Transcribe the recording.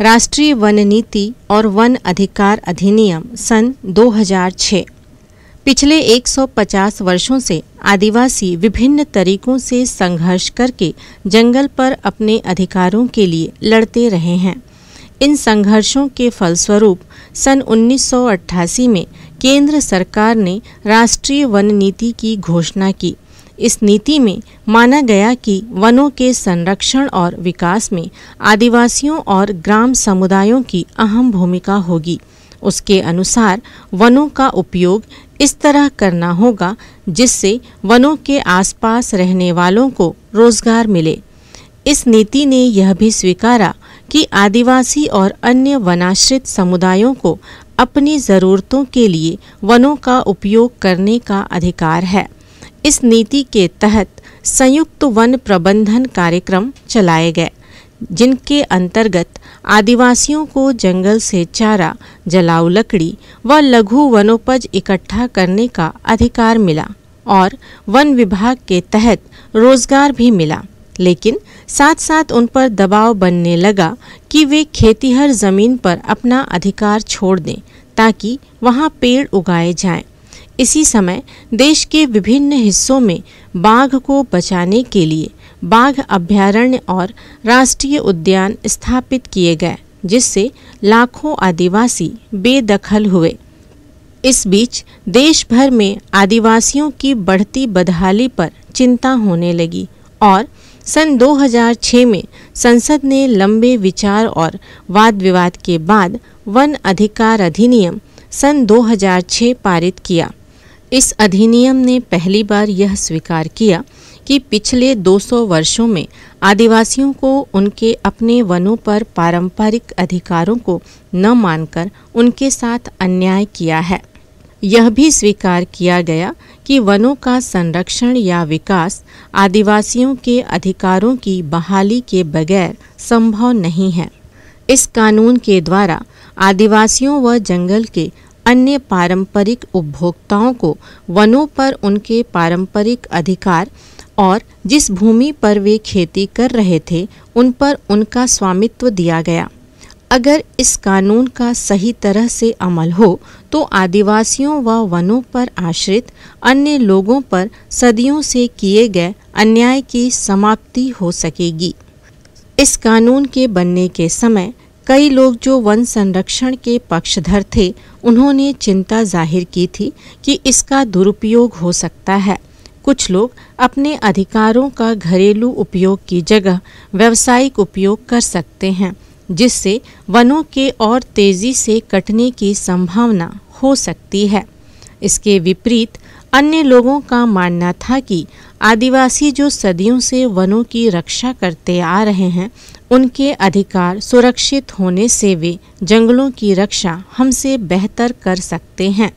राष्ट्रीय वन नीति और वन अधिकार अधिनियम सन 2006 पिछले 150 वर्षों से आदिवासी विभिन्न तरीकों से संघर्ष करके जंगल पर अपने अधिकारों के लिए लड़ते रहे हैं। इन संघर्षों के फलस्वरूप सन 1988 में केंद्र सरकार ने राष्ट्रीय वन नीति की घोषणा की। इस नीति में माना गया कि वनों के संरक्षण और विकास में आदिवासियों और ग्राम समुदायों की अहम भूमिका होगी। उसके अनुसार वनों का उपयोग इस तरह करना होगा जिससे वनों के आसपास रहने वालों को रोज़गार मिले। इस नीति ने यह भी स्वीकारा कि आदिवासी और अन्य वनाश्रित समुदायों को अपनी ज़रूरतों के लिए वनों का उपयोग करने का अधिकार है। इस नीति के तहत संयुक्त वन प्रबंधन कार्यक्रम चलाए गए, जिनके अंतर्गत आदिवासियों को जंगल से चारा, जलाऊ लकड़ी व लघु वनोपज इकट्ठा करने का अधिकार मिला और वन विभाग के तहत रोज़गार भी मिला लेकिन साथ साथ उन पर दबाव बनने लगा कि वे खेतीहर ज़मीन पर अपना अधिकार छोड़ दें, ताकि वहाँ पेड़ उगाए जाएँ। इसी समय देश के विभिन्न हिस्सों में बाघ को बचाने के लिए बाघ अभ्यारण्य और राष्ट्रीय उद्यान स्थापित किए गए, जिससे लाखों आदिवासी बेदखल हुए। इस बीच देश भर में आदिवासियों की बढ़ती बदहाली पर चिंता होने लगी और सन 2006 में संसद ने लंबे विचार और वाद विवाद के बाद वन अधिकार अधिनियम सन 2006 पारित किया। इस अधिनियम ने पहली बार यह स्वीकार किया कि पिछले 200 वर्षों में आदिवासियों को उनके अपने वनों पर पारंपरिक अधिकारों को न मानकर उनके साथ अन्याय किया है। यह भी स्वीकार किया गया कि वनों का संरक्षण या विकास आदिवासियों के अधिकारों की बहाली के बगैर संभव नहीं है। इस कानून के द्वारा आदिवासियों व जंगल के अन्य पारंपरिक उपभोक्ताओं को वनों पर उनके पारंपरिक अधिकार और जिस भूमि पर वे खेती कर रहे थे, उन पर उनका स्वामित्व दिया गया। अगर इस कानून का सही तरह से अमल हो तो आदिवासियों व वनों पर आश्रित अन्य लोगों पर सदियों से किए गए अन्याय की समाप्ति हो सकेगी। इस कानून के बनने के समय कई लोग जो वन संरक्षण के पक्षधर थे, उन्होंने चिंता ज़ाहिर की थी कि इसका दुरुपयोग हो सकता है। कुछ लोग अपने अधिकारों का घरेलू उपयोग की जगह व्यावसायिक उपयोग कर सकते हैं, जिससे वनों के और तेज़ी से कटने की संभावना हो सकती है। इसके विपरीत अन्य लोगों का मानना था कि आदिवासी जो सदियों से वनों की रक्षा करते आ रहे हैं, उनके अधिकार सुरक्षित होने से वे जंगलों की रक्षा हमसे बेहतर कर सकते हैं।